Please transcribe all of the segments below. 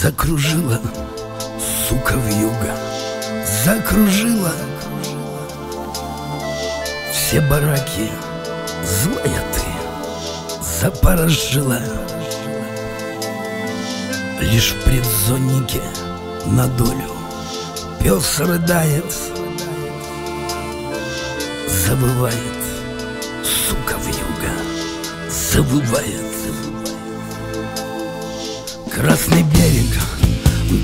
Закружила, сука, в юга. Закружила. Все бараки Злая ты. Запорожила Лишь в предзоннике на долю Пес рыдает. Забывает Сука в юга. Забывает Красный берег,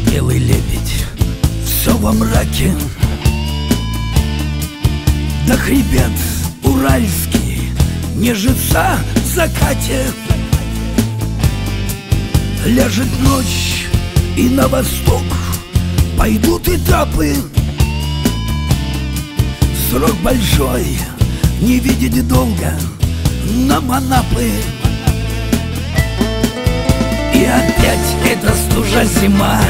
белый лебедь Все во мраке. Да хребет уральский Нежится в закате. Ляжет ночь и на восток Пойдут этапы. Срок большой, не видеть долго На манапы стужа зима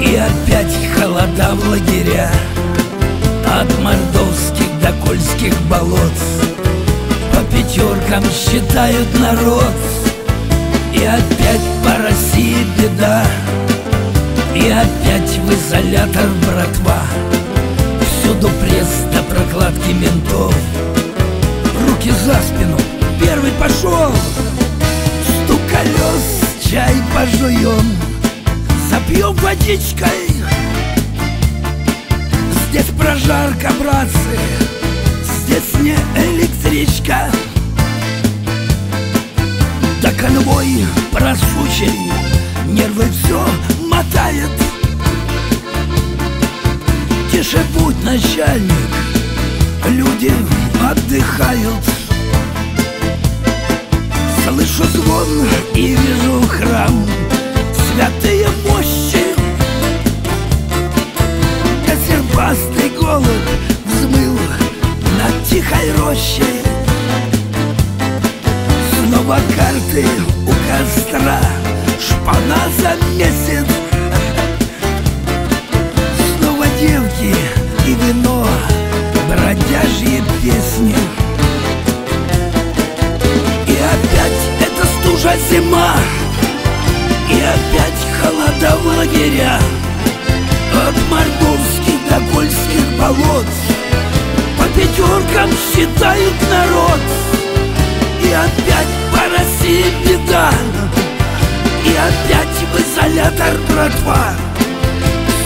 И опять холода в лагеря. От мордовских до кольских болот По пятеркам считают народ. И опять по России беда И опять в изолятор братва. Всюду пресс до прокладки ментов. Руки за спину, первый пошел. Стук колес чай пожуем, запьем водичкой. Здесь прожарка, братцы, здесь не электричка. Да конвой просучий, нервы все мотает. Тише будь, начальник, люди отдыхают. Слышу звон и тихой рощей Снова карты у костра Шпана за месяц. Снова девки и вино Бродяжьи песни. Стужа зима И опять холода в лагеря. От мордовских до польских болот пятеркам считают народ. И опять по России беда. И опять в изолятор братва.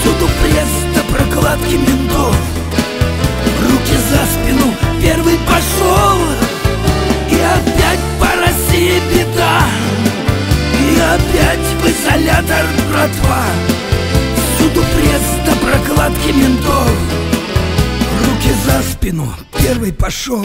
Всюду пресс до прокладки ментов. Руки за спину, первый пошел. И опять по России беда. И опять в изолятор братва. Всюду пресс до прокладки ментов за спину, первый пошел